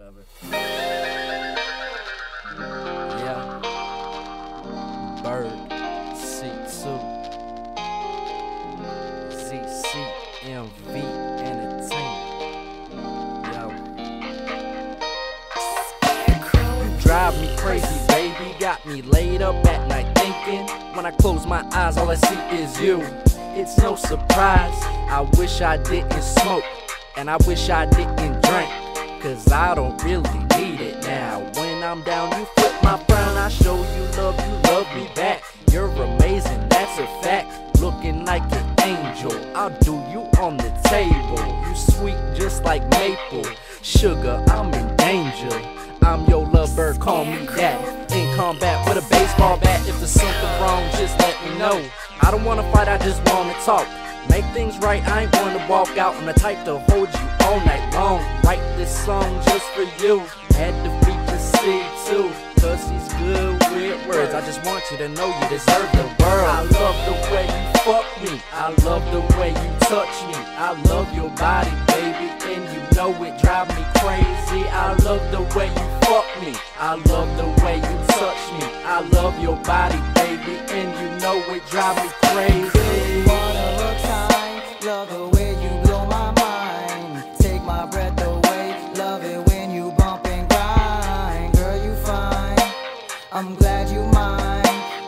whatever. Yeah. Bird, C2, ZCMV Entertainment. Yo. You drive me crazy, baby. Got me laid up at night thinking. When I close my eyes, all I see is you. It's no surprise. I wish I didn't smoke. And I wish I didn't drink. Cause I don't really need it now. When I'm down, you flip my frown. I show you love, you love me back. You're amazing, that's a fact. Looking like an angel. I'll do you on the table. You sweet just like maple. Sugar, I'm in danger. I'm your lover, call me that. In combat with a baseball bat. If there's something wrong, just let me know. I don't wanna fight, I just wanna talk. Make things right, I ain't to walk out. I'm the type to hold you all night long. This song just for you. Had to feature C2, cause he's good with words. I just want you to know you deserve the world. I love the way you fuck me. I love the way you touch me. I love your body, baby, and you know it drive me crazy. I love the way you fuck me. I love the way you touch me. I love your body, baby, and you know it drive me crazy. I'm glad you mine.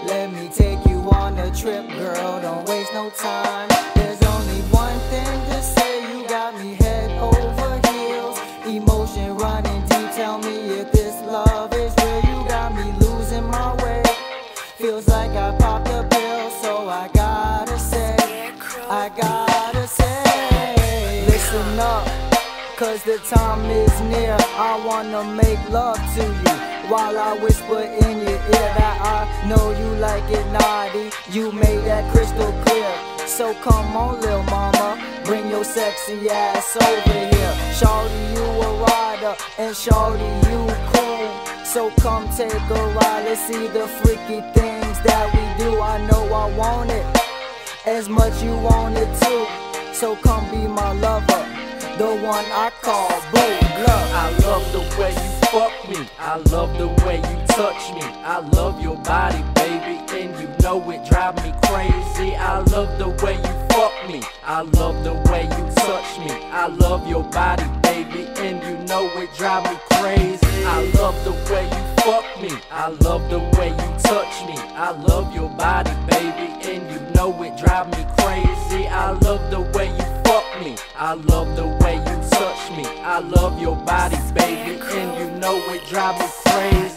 Let me take you on a trip, girl, don't waste no time. There's only one thing to say, you got me head over heels. Emotion running deep, tell me if this love is real. You got me losing my way. Feels like I popped a pill, so I gotta say, I gotta say, listen up, cause the time is near. I wanna make love to you while I whisper in your ear that I know you like it naughty. You made that crystal clear. So come on, lil mama, bring your sexy ass over here. Shawty, you a rider, and shawty, you cool. So come take a ride, let's see the freaky things that we do. I know I want it as much you want it too. So come be my lover, the one I call boo I love the way you touch me. I love your body, baby, and you know it drive me crazy. I love the way you fuck me. I love the way you touch me. I love your body, baby, and you know it drive me crazy. I love the way you fuck me. I love the way you touch me. I love your body, baby, and you know it drive me crazy. I love your body, baby, and you know it drives me crazy.